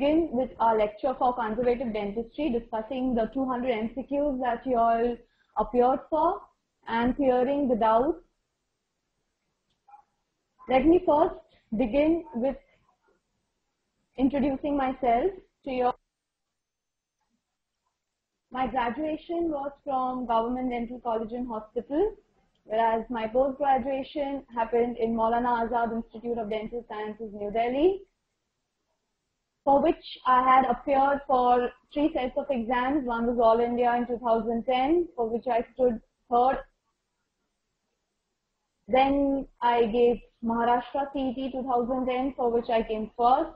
begin with our lecture for conservative dentistry discussing the 200 MCQs that you all appeared for and clearing the doubts. Let me first begin with introducing myself to you. My graduation was from Government Dental College and Hospital, whereas my post-graduation happened in Maulana Azad Institute of Dental Sciences, New Delhi, for which I had appeared for three sets of exams. One was All India in 2010, for which I stood third. Then I gave Maharashtra CET 2010, for which I came first.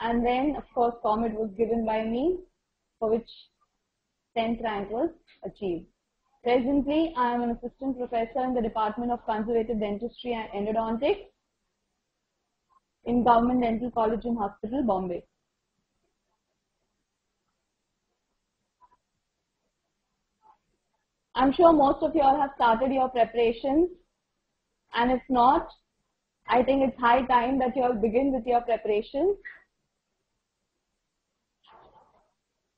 And then, of course, COMET was given by me, for which 10th rank was achieved. Presently, I am an assistant professor in the Department of Conservative Dentistry and Endodontics in Government Dental College and Hospital, Bombay. I'm sure most of you all have started your preparations and if not, I think it's high time that you all begin with your preparations.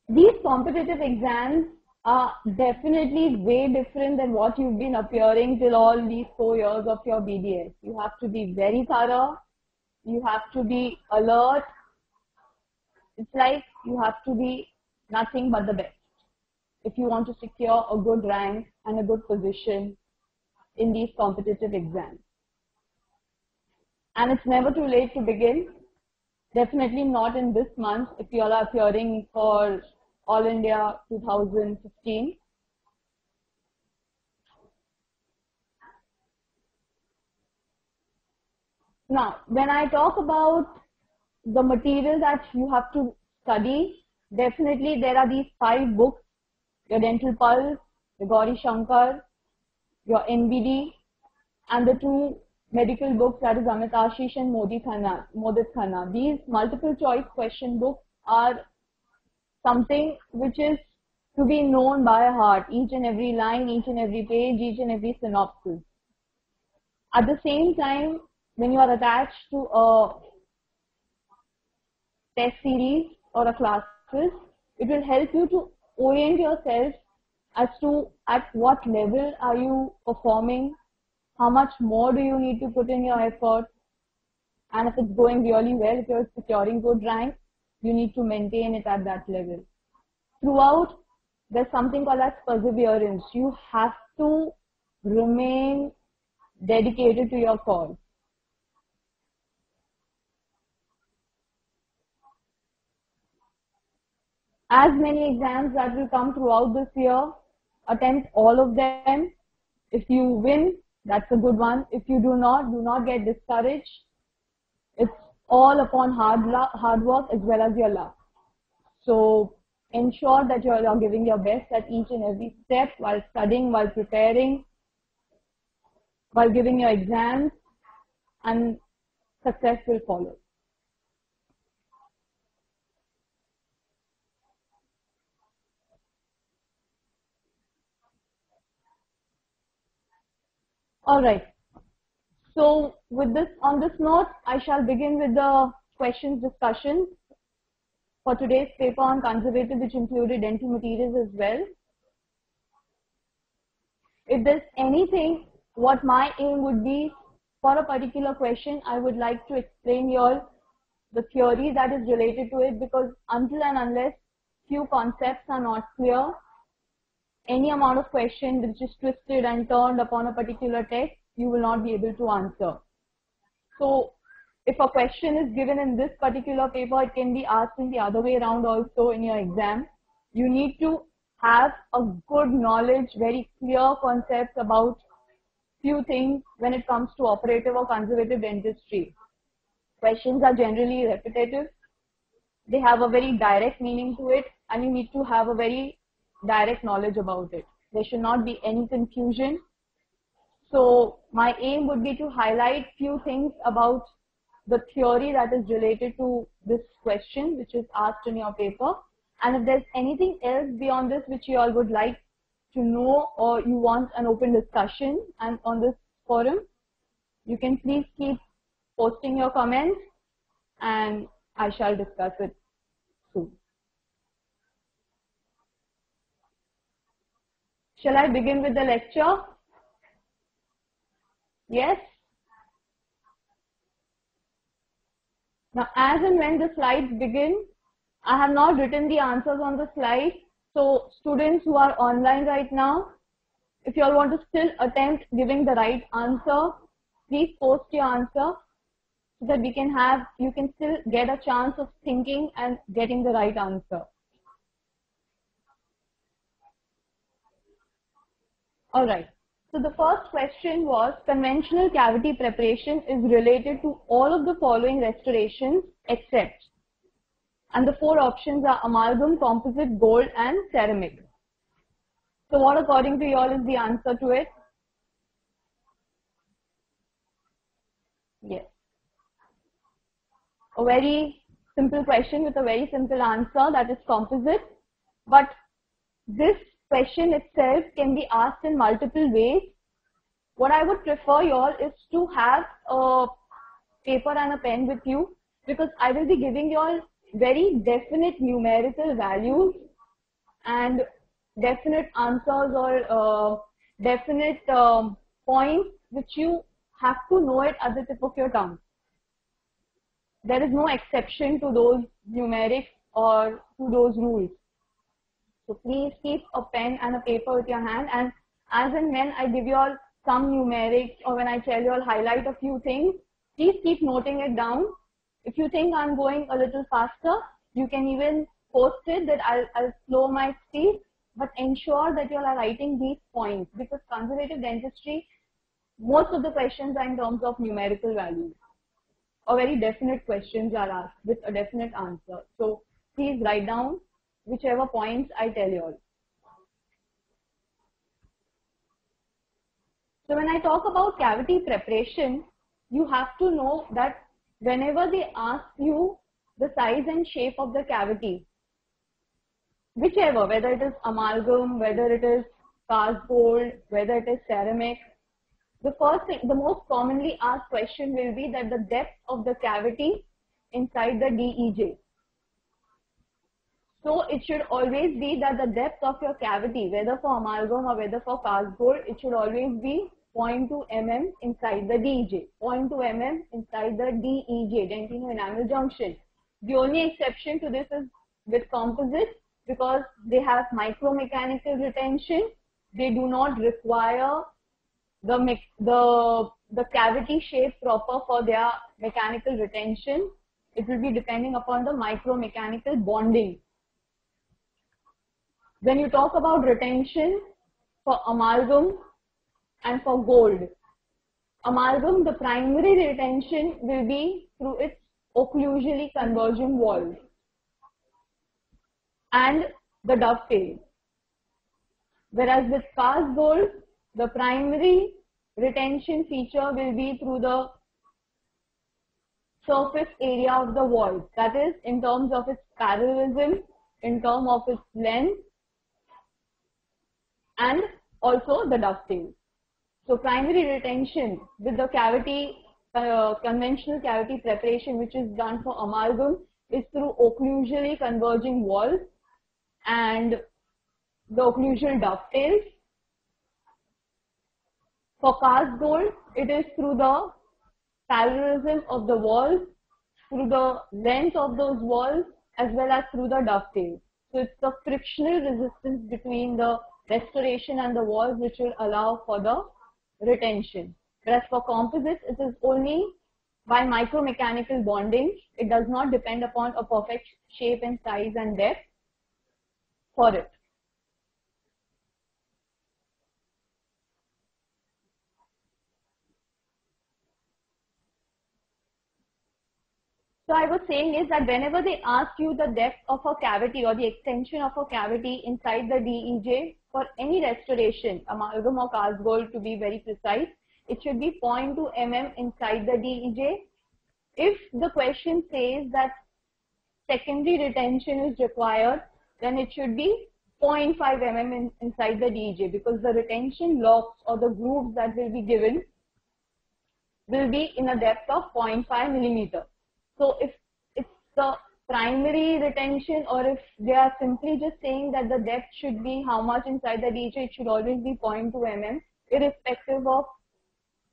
These competitive exams are definitely way different than what you've been appearing till all these four years of your BDS. You have to be very thorough. You have to be alert. It's like you have to be nothing but the best if you want to secure a good rank and a good position in these competitive exams. And it's never too late to begin. Definitely not in this month if you all are appearing for all India 2015. Now, when I talk about the material that you have to study, definitely there are these five books, your Dental Pulse, the Gauri Shankar, your NBD, and the two medical books that is Amit Ashish and Modi Khanna, Mudit Khanna. These multiple choice question books are something which is to be known by heart, each and every line, each and every page, each and every synopsis. At the same time, when you are attached to a test series or a class quiz, it will help you to orient yourself as to at what level are you performing, how much more do you need to put in your effort, and if it's going really well, if you're securing good rank, you need to maintain it at that level. Throughout, there's something called as perseverance. You have to remain dedicated to your cause. As many exams that will come throughout this year, attempt all of them. If you win, that's a good one. If you do not, do not get discouraged. It's all upon hard, hard work as well as your luck. So ensure that you are giving your best at each and every step while studying, while preparing, while giving your exams, and success will follow. All right. So with this, on this note, I shall begin with the questions discussion for today's paper on conservative, which included dental materials as well. If there's anything, what my aim would be for a particular question, I would like to explain y'all the theory that is related to it because until and unless few concepts are not clear, any amount of question which is twisted and turned upon a particular text, you will not be able to answer. So if a question is given in this particular paper, it can be asked in the other way around also in your exam. You need to have a good knowledge, very clear concepts about few things when it comes to operative or conservative dentistry. Questions are generally repetitive. They have a very direct meaning to it and you need to have a very direct knowledge about it. There should not be any confusion. So my aim would be to highlight few things about the theory that is related to this question which is asked in your paper. And if there's anything else beyond this which you all would like to know or you want an open discussion and on this forum, you can please keep posting your comments and I shall discuss it Shall I begin with the lecture? Yes? Now, as and when the slides begin, I have not written the answers on the slide. So students who are online right now, if you all want to still attempt giving the right answer, please post your answer so that we can have, you can still get a chance of thinking and getting the right answer. Alright, so the first question was conventional cavity preparation is related to all of the following restorations except and the four options are amalgam, composite, gold and ceramic. So what according to you all is the answer to it? Yes. A very simple question with a very simple answer that is composite. But this question itself can be asked in multiple ways. What I would prefer you all is to have a paper and a pen with you because I will be giving you all very definite numerical values and definite answers or uh, definite um, points which you have to know it at the tip of your tongue. There is no exception to those numerics or to those rules. So please keep a pen and a paper with your hand and as and when I give you all some numerics or when I tell you all highlight a few things, please keep noting it down if you think I'm going a little faster, you can even post it that I'll, I'll slow my speed, but ensure that you all are writing these points because conservative dentistry, most of the questions are in terms of numerical values or very definite questions are asked with a definite answer. So please write down whichever points I tell you all. So when I talk about cavity preparation, you have to know that whenever they ask you the size and shape of the cavity, whichever, whether it is amalgam, whether it is cast gold, whether it is ceramic, the first thing, the most commonly asked question will be that the depth of the cavity inside the DEJ. So it should always be that the depth of your cavity, whether for amalgam or whether for cast gold, it should always be 0.2 mm inside the DEJ, 0.2 mm inside the DEJ, dentino-enamel junction. The only exception to this is with composites because they have micromechanical retention. They do not require the, the, the cavity shape proper for their mechanical retention. It will be depending upon the micromechanical bonding. When you talk about retention for amalgam, and for gold. Amalgam, the primary retention will be through its occlusally converging walls and the dovetail. Whereas with cast gold, the primary retention feature will be through the surface area of the wall. That is in terms of its parallelism, in terms of its length, and also the dovetail. So primary retention with the cavity, uh, conventional cavity preparation which is done for amalgam is through occlusally converging walls and the occlusal dovetails. For cast gold, it is through the parallelism of the walls, through the length of those walls as well as through the dovetails. So it's the frictional resistance between the restoration and the walls which will allow for the retention. Whereas for composites, it is only by micromechanical bonding. It does not depend upon a perfect shape and size and depth for it. So I was saying is that whenever they ask you the depth of a cavity or the extension of a cavity inside the DEJ for any restoration, amalgam or gold to be very precise, it should be 0.2 mm inside the DEJ. If the question says that secondary retention is required, then it should be 0.5 mm in, inside the DEJ because the retention locks or the grooves that will be given will be in a depth of 0.5 millimeter. So if it's the primary retention or if they are simply just saying that the depth should be how much inside the DEJ, it should always be 0.2 mm, irrespective of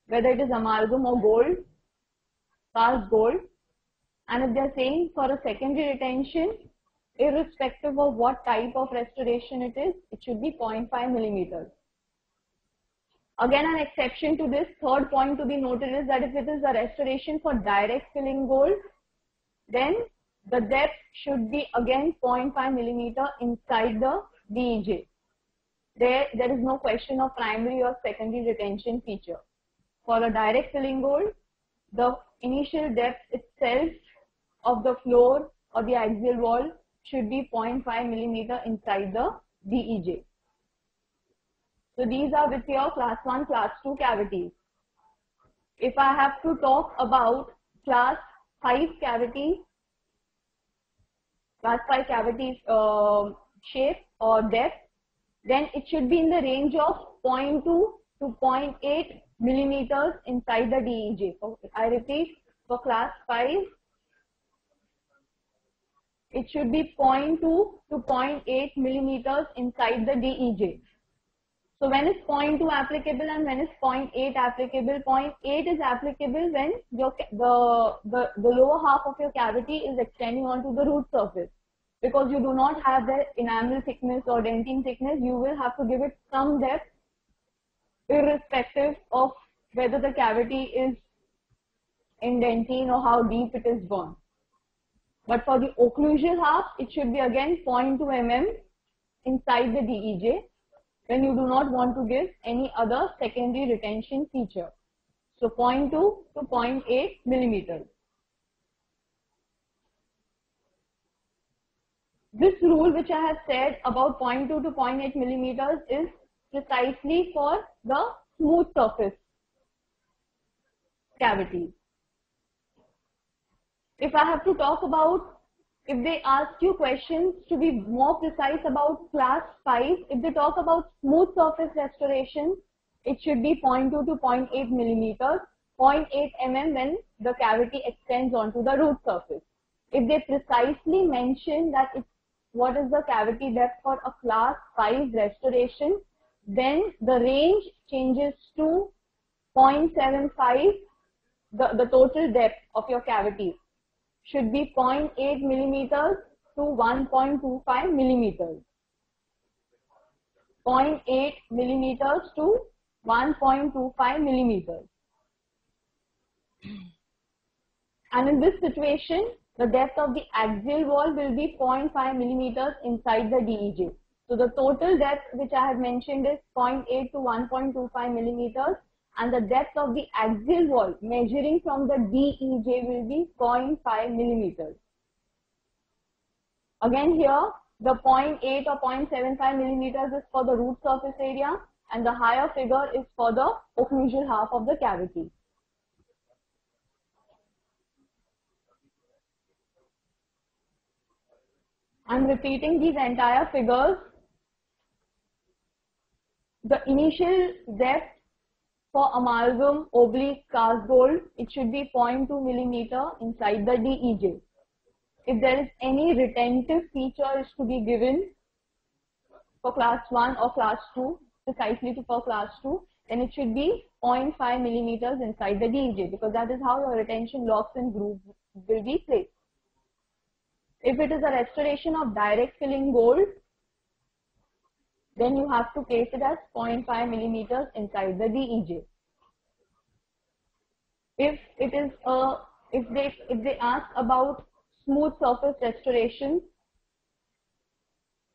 whether it is amalgam or gold, cast gold. And if they are saying for a secondary retention, irrespective of what type of restoration it is, it should be 0.5 millimeters. Again, an exception to this third point to be noted is that if it is a restoration for direct filling gold, then the depth should be again 0.5 millimeter inside the DEJ. There, there is no question of primary or secondary retention feature. For a direct filling gold, the initial depth itself of the floor or the axial wall should be 0.5 millimeter inside the DEJ. So these are with your class 1, class 2 cavities. If I have to talk about class 5 cavity, class 5 cavity uh, shape or depth, then it should be in the range of 0.2 to 0.8 millimeters inside the DEJ. Okay, I repeat, for class 5, it should be 0.2 to 0.8 millimeters inside the DEJ. So when is 0.2 applicable and when is 0.8 applicable? 0.8 is applicable when your, the, the, the lower half of your cavity is extending onto the root surface. Because you do not have the enamel thickness or dentine thickness, you will have to give it some depth irrespective of whether the cavity is indentine or how deep it is gone. But for the occlusal half, it should be again 0.2 mm inside the DEJ when you do not want to give any other secondary retention feature. So 0.2 to 0.8 millimeters. This rule which I have said about 0.2 to 0.8 millimeters is precisely for the smooth surface cavity. If I have to talk about, if they ask you questions to be more precise about class 5, if they talk about smooth surface restoration, it should be 0.2 to 0.8 millimeters, 0.8 mm when the cavity extends onto the root surface. If they precisely mention that it's what is the cavity depth for a class 5 restoration, then the range changes to 0.75, the, the total depth of your cavity should be 0.8 millimeters to 1.25 millimeters. 0.8 millimeters to 1.25 millimeters. And in this situation, the depth of the axial wall will be 0.5 millimeters inside the DEJ. So the total depth which I have mentioned is 0.8 to 1.25 millimeters and the depth of the axial wall measuring from the DEJ will be 0.5 millimeters. Again here the 0.8 or 0.75 millimeters is for the root surface area and the higher figure is for the occlusal half of the cavity. I'm repeating these entire figures. The initial depth for amalgam oblique cast gold, it should be 0.2 millimeter inside the DEJ. If there is any retentive feature is to be given for class 1 or class 2, precisely for class 2, then it should be 0.5 millimeters inside the DEJ because that is how your retention locks and grooves will be placed. If it is a restoration of direct filling gold, then you have to place it as 0.5 millimeters inside the DEJ. If it is a, if they, if they ask about smooth surface restoration,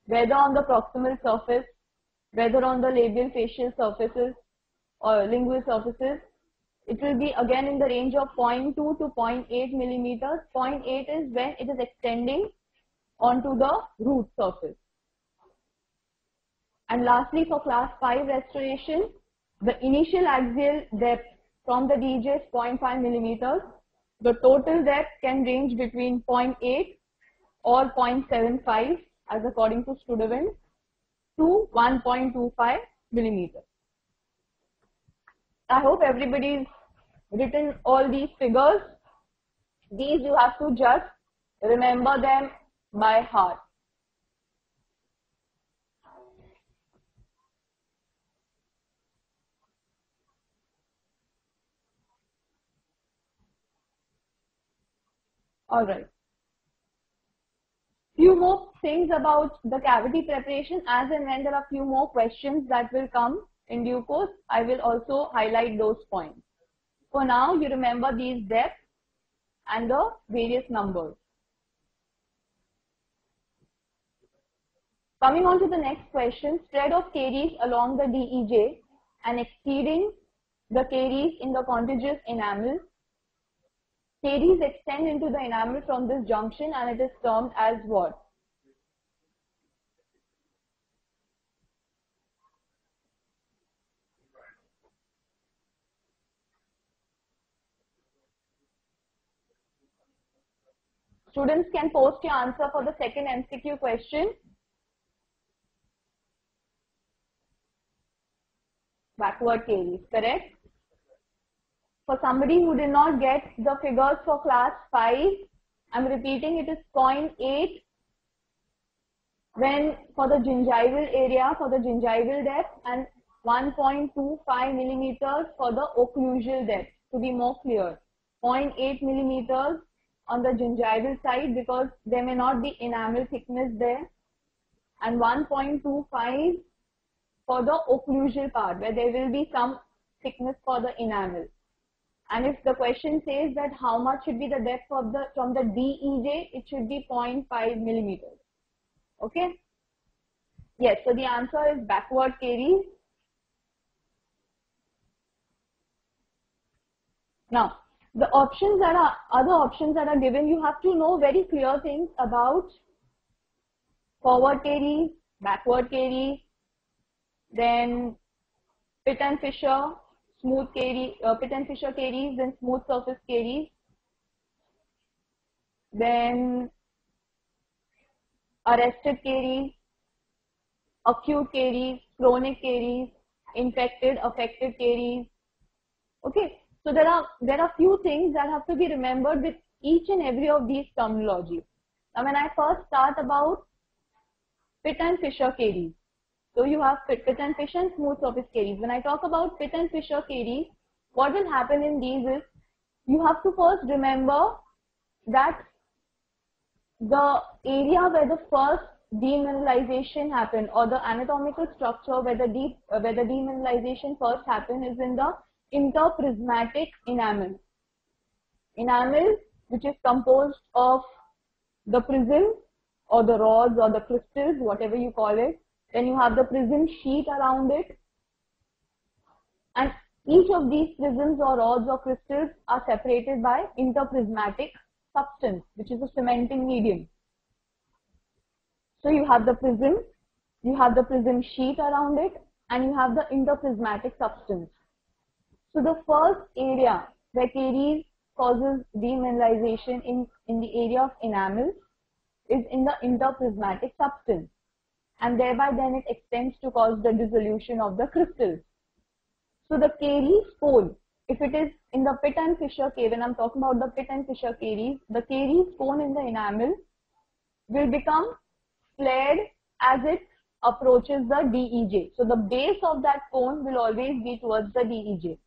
whether on the proximal surface, whether on the labial facial surfaces or lingual surfaces, it will be again in the range of 0.2 to 0.8 millimeters. 0.8 is when it is extending onto the root surface. And lastly, for class 5 restoration, the initial axial depth from the DEJ is 0.5 millimeters. The total depth can range between 0.8 or 0.75 as according to Sturtevant to 1.25 millimeters. I hope everybody's written all these figures. These you have to just remember them by heart. Alright. Few more things about the cavity preparation as and when there are few more questions that will come in due course, I will also highlight those points. For now, you remember these depths and the various numbers. Coming on to the next question, spread of caries along the DEJ and exceeding the caries in the contiguous enamel. Caries extend into the enamel from this junction and it is termed as what? Students can post your answer for the second MCQ question. Backward caries, correct? For somebody who did not get the figures for class 5, I'm repeating it is 0.8 when for the gingival area for the gingival depth and 1.25 millimeters for the occlusal depth to be more clear 0.8 millimeters on the gingival side because there may not be enamel thickness there and 1.25 for the occlusal part where there will be some thickness for the enamel. And if the question says that how much should be the depth of the from the DEJ, it should be 0.5 millimeters. Okay. Yes, so the answer is backward caries. Now, the options that are other options that are given, you have to know very clear things about forward caries, backward caries, then pit and fissure, smooth caries, uh, pit and fissure caries, then smooth surface caries, then arrested caries, acute caries, chronic caries, infected, affected caries. Okay, so there are there are few things that have to be remembered with each and every of these terminologies. Now, when I first start about pit and fissure caries, so you have pit and fissure and smooth surface caries. When I talk about pit and fissure caries, what will happen in these is you have to first remember that the area where the first demineralization happened or the anatomical structure where the deep uh, where the demineralization first happened is in the interprismatic enamel. Enamel which is composed of the prism or the rods or the crystals, whatever you call it. Then you have the prism sheath around it. And each of these prisms or rods or crystals are separated by interprismatic substance, which is a cementing medium. So you have the prism, you have the prism sheath around it, and you have the interprismatic substance. So the first area where caries causes demineralization in, in the area of enamel is in the interprismatic substance and thereby then it extends to cause the dissolution of the crystals. So the caries cone, if it is in the pit and fissure cave, when I'm talking about the pit and fissure caries, the caries cone in the enamel will become flared as it approaches the DEJ. So the base of that cone will always be towards the DEJ.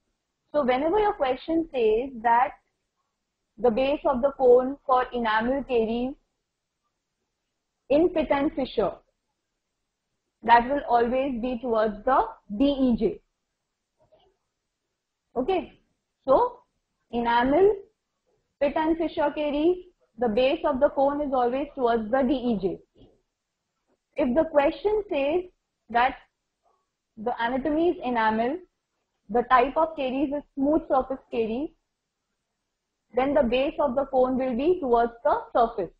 So whenever your question says that the base of the cone for enamel caries in pit and fissure, that will always be towards the DEJ. Okay. So enamel, pit and fissure caries, the base of the cone is always towards the DEJ. If the question says that the anatomy is enamel the type of caries is smooth surface caries, then the base of the cone will be towards the surface.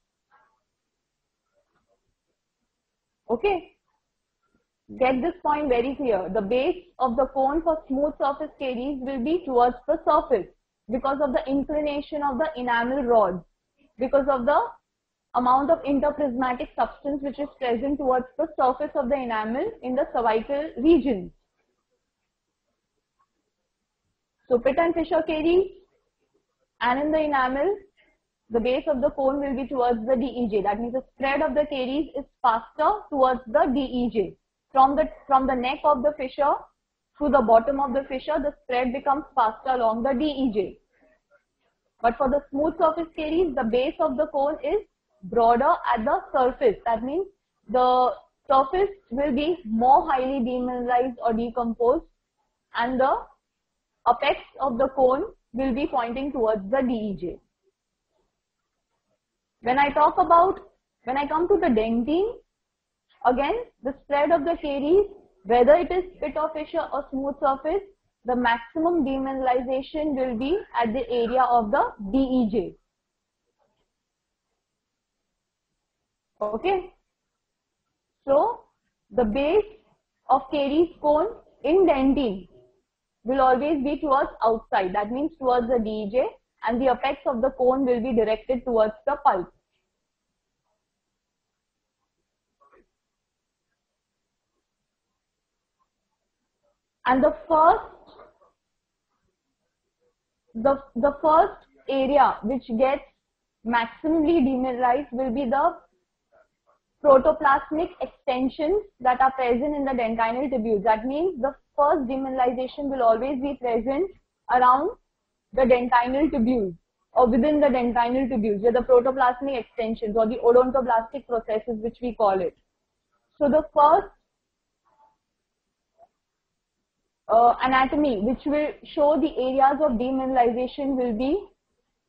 Okay. Get this point very clear. The base of the cone for smooth surface caries will be towards the surface because of the inclination of the enamel rods, because of the amount of interprismatic substance which is present towards the surface of the enamel in the cervical region. So pit and fissure caries and in the enamel, the base of the cone will be towards the DEJ. That means the spread of the caries is faster towards the DEJ. From the, from the neck of the fissure to the bottom of the fissure, the spread becomes faster along the DEJ. But for the smooth surface caries, the base of the cone is broader at the surface. That means the surface will be more highly demineralized or decomposed and the apex of the cone will be pointing towards the DEJ. When I talk about, when I come to the dentine, again, the spread of the caries, whether it is pit or fissure or smooth surface, the maximum demineralization will be at the area of the DEJ. Okay. So, the base of caries cone in dentine will always be towards outside. That means towards the DEJ and the apex of the cone will be directed towards the pulp. And the first, the, the first area which gets maximally demineralized will be the protoplasmic extensions that are present in the dentinal tubules. That means the first demineralization will always be present around the dentinal tubules or within the dentinal tubules where the protoplasmic extensions or the odontoblastic processes which we call it. So the first uh, anatomy which will show the areas of demineralization will be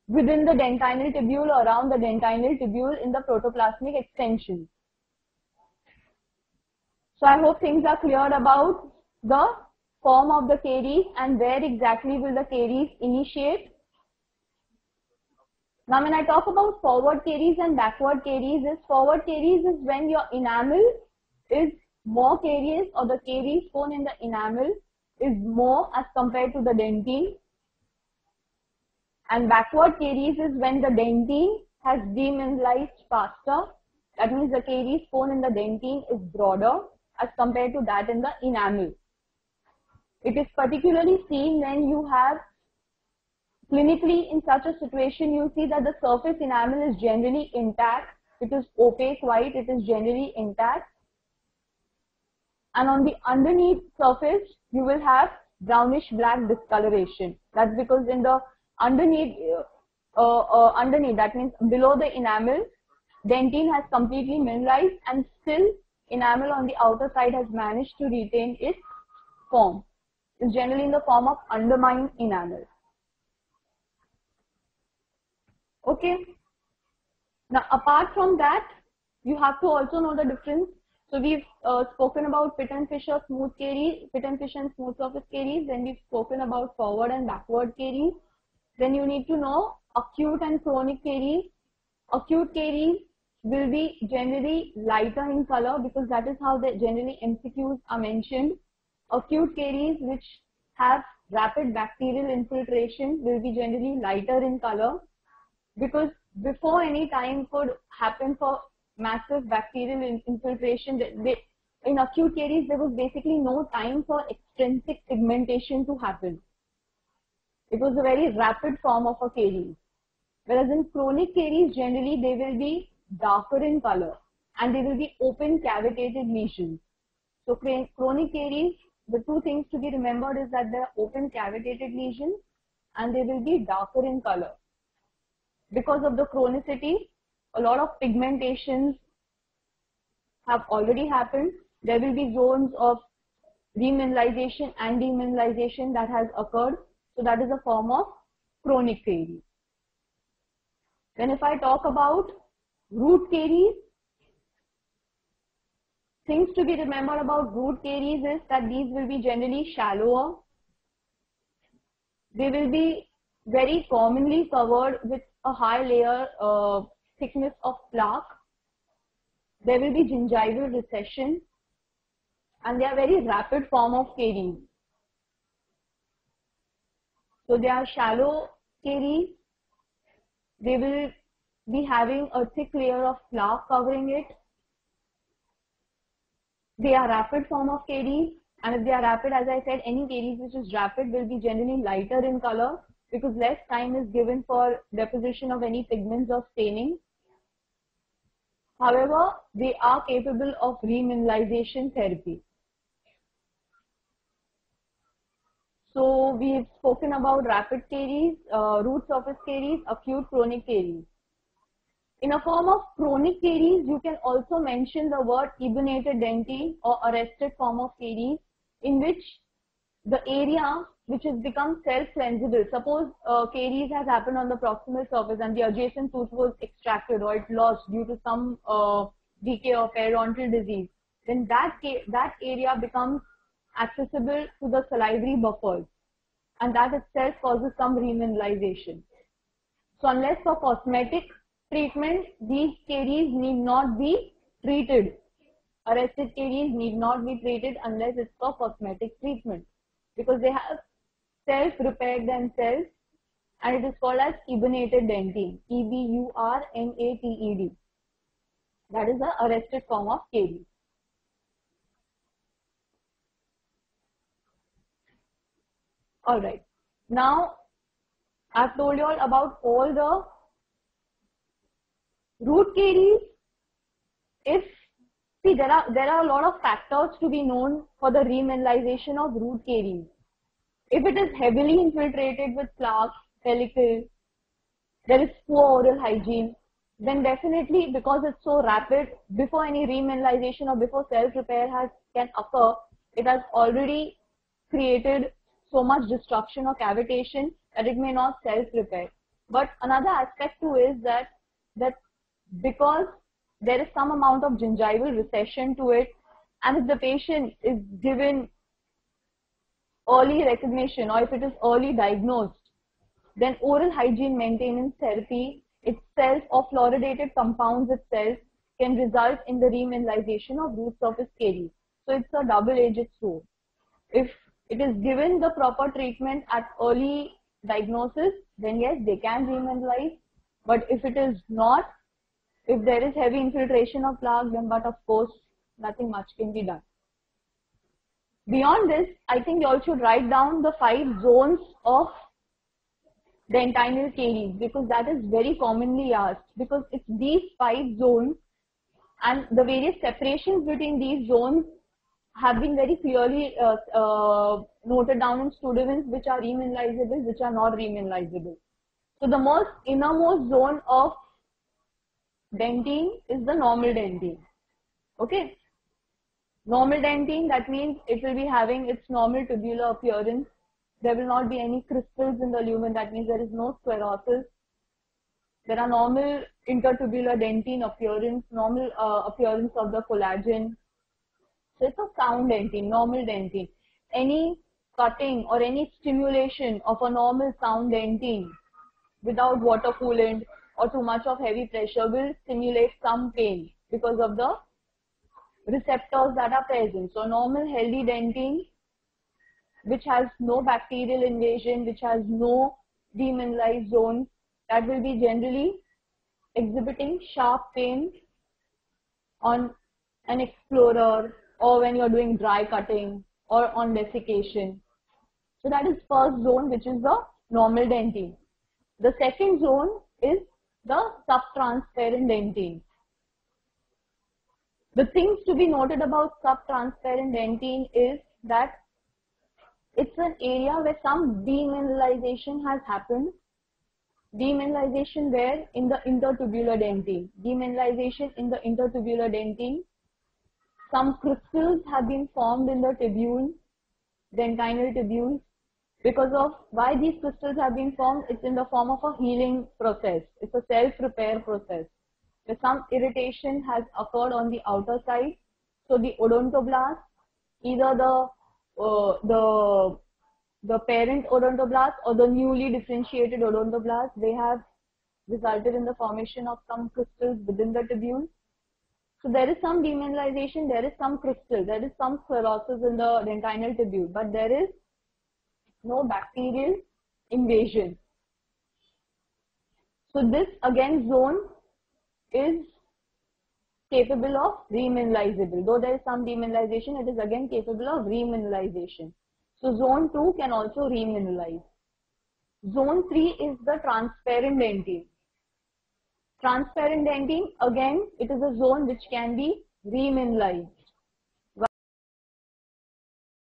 within the dentinal tubule or around the dentinal tubule in the protoplasmic extension. So I hope things are clear about the form of the caries and where exactly will the caries initiate. Now when I talk about forward caries and backward caries is forward caries is when your enamel is more carious or the caries found in the enamel is more as compared to the dentine. And backward caries is when the dentine has demineralized faster. That means the caries found in the dentine is broader as compared to that in the enamel. It is particularly seen when you have clinically in such a situation you see that the surface enamel is generally intact. It is opaque white. It is generally intact. And on the underneath surface you will have brownish black discoloration. That's because in the underneath uh, uh, underneath that means below the enamel dentine has completely mineralized and still enamel on the outer side has managed to retain its form is generally in the form of undermined enamel. Okay. Now, apart from that, you have to also know the difference. So we've uh, spoken about pit and fissure smooth caries, pit and fissure and smooth surface caries. Then we've spoken about forward and backward caries. Then you need to know acute and chronic caries. Acute caries will be generally lighter in color because that is how the generally MCQs are mentioned acute caries which have rapid bacterial infiltration will be generally lighter in color because before any time could happen for massive bacterial infiltration they, in acute caries there was basically no time for extrinsic pigmentation to happen. It was a very rapid form of a caries whereas in chronic caries generally they will be darker in color and they will be open cavitated lesions. So chronic caries the two things to be remembered is that they are open cavitated lesions and they will be darker in color. Because of the chronicity, a lot of pigmentations have already happened. There will be zones of remineralization and demineralization that has occurred. So that is a form of chronic caries. Then if I talk about root caries, Things to be remembered about root caries is that these will be generally shallower. They will be very commonly covered with a high layer uh, thickness of plaque. There will be gingival recession and they are very rapid form of caries. So they are shallow caries. They will be having a thick layer of plaque covering it they are rapid form of caries and if they are rapid, as I said, any caries which is rapid will be generally lighter in color because less time is given for deposition of any pigments or staining. However, they are capable of remineralization therapy. So we've spoken about rapid caries, uh, root surface caries, acute chronic caries. In a form of chronic caries, you can also mention the word eburnated dentine or arrested form of caries in which the area which has become self-cleansable. Suppose uh, caries has happened on the proximal surface and the adjacent tooth was extracted or it lost due to some uh, decay or periodontal disease. Then that, that area becomes accessible to the salivary buffers and that itself causes some remineralization. So unless for cosmetic treatment, these caries need not be treated. Arrested caries need not be treated unless it's for cosmetic treatment because they have self-repaired themselves and it is called as eburnated dentine, E-B-U-R-N-A-T-E-D. That is the arrested form of caries. Alright, now I've told you all about all the root caries. If see there are there are a lot of factors to be known for the remineralization of root caries. If it is heavily infiltrated with plaque, pellicle, there is poor oral hygiene, then definitely because it's so rapid, before any remineralization or before self-repair has can occur, it has already created so much destruction or cavitation that it may not self-repair. But another aspect too is that that because there is some amount of gingival recession to it, and if the patient is given early recognition or if it is early diagnosed, then oral hygiene maintenance therapy itself or fluoridated compounds itself can result in the remineralization of root surface caries. So it's a double-edged sword. If it is given the proper treatment at early diagnosis, then yes, they can remineralize. But if it is not, if there is heavy infiltration of plaque, then but of course, nothing much can be done. Beyond this, I think you all should write down the five zones of dentinal caries because that is very commonly asked because it's these five zones and the various separations between these zones have been very clearly uh, uh, noted down in students which are remineralizable, which are not remineralizable. So the most innermost zone of dentine is the normal dentine. Okay. Normal dentine, that means it will be having its normal tubular appearance. There will not be any crystals in the lumen. That means there is no sclerosis. There are normal intertubular dentine appearance, normal uh, appearance of the collagen, so it's a sound dentine, normal dentine. Any cutting or any stimulation of a normal sound dentine without water coolant or too much of heavy pressure will stimulate some pain because of the receptors that are present. So normal healthy dentine which has no bacterial invasion, which has no demineralized zone, that will be generally exhibiting sharp pain on an explorer or when you're doing dry cutting or on desiccation. So that is first zone which is the normal dentine. The second zone is the subtransparent dentine. The things to be noted about subtransparent dentine is that it's an area where some demineralization has happened. Demineralization where in the intertubular dentine. Demineralization in the intertubular dentine some crystals have been formed in the tubule, dentinal tubules. Because of why these crystals have been formed, it's in the form of a healing process. It's a self-repair process. Some irritation has occurred on the outer side. So the odontoblast, either the uh, the the parent odontoblast or the newly differentiated odontoblast, they have resulted in the formation of some crystals within the tubule so there is some demineralization, there is some crystal, there is some sclerosis in the dentinal tubule, but there is no bacterial invasion. So this again zone is capable of remineralizable. Though there is some demineralization, it is again capable of remineralization. So zone 2 can also remineralize. Zone 3 is the transparent dentine. Transparent dentine, again, it is a zone which can be remineralized.